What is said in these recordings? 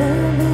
Remember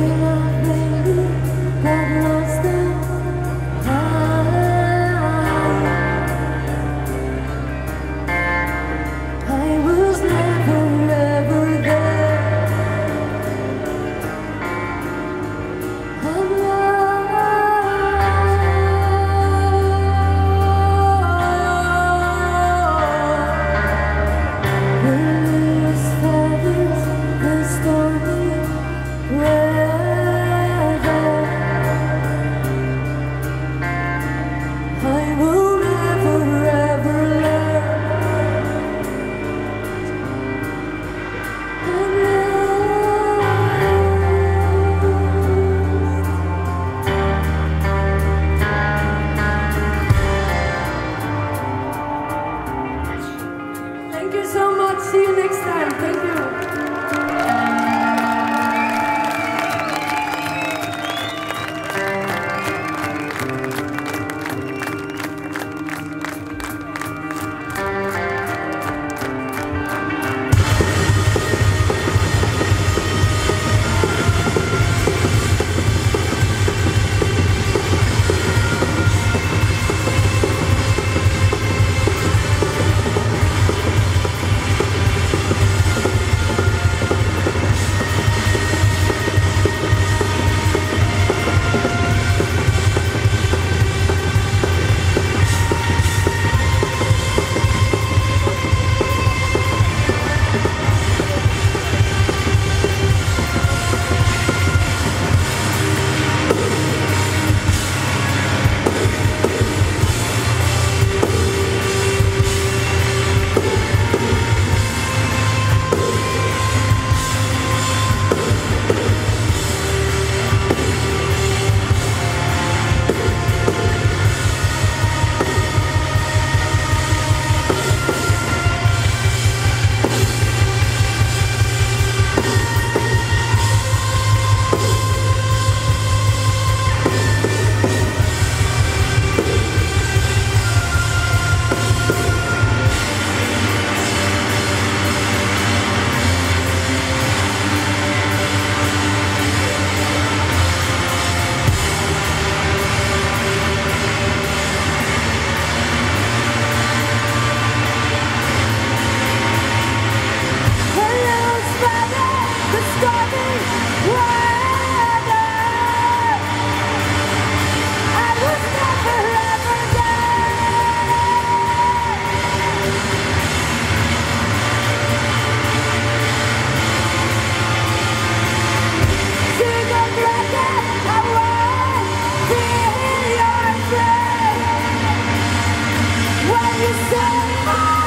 you say